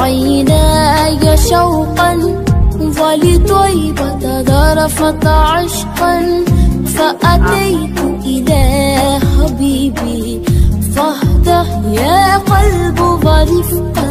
عيناي شوقا ولطيبة ذرفت عشقا. فأتيت إلى حبيبي فاهده يا قلب ورفقا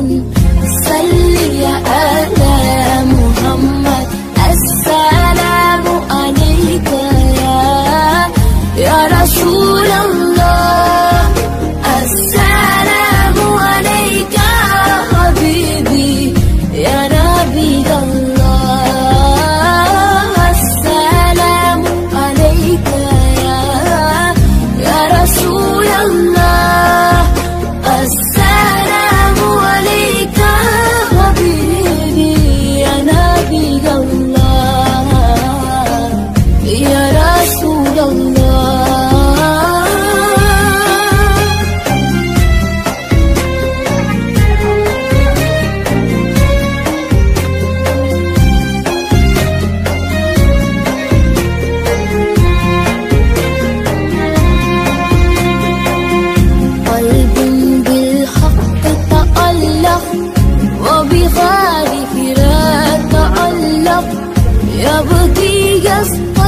love. just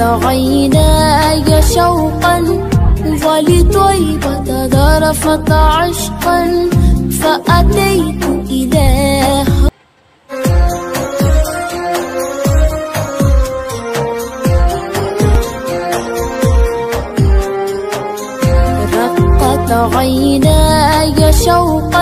أعطى عيناي شوقا ولطيبة ذرفت عشقا فأتيت إلى رقت عيناي شوقا.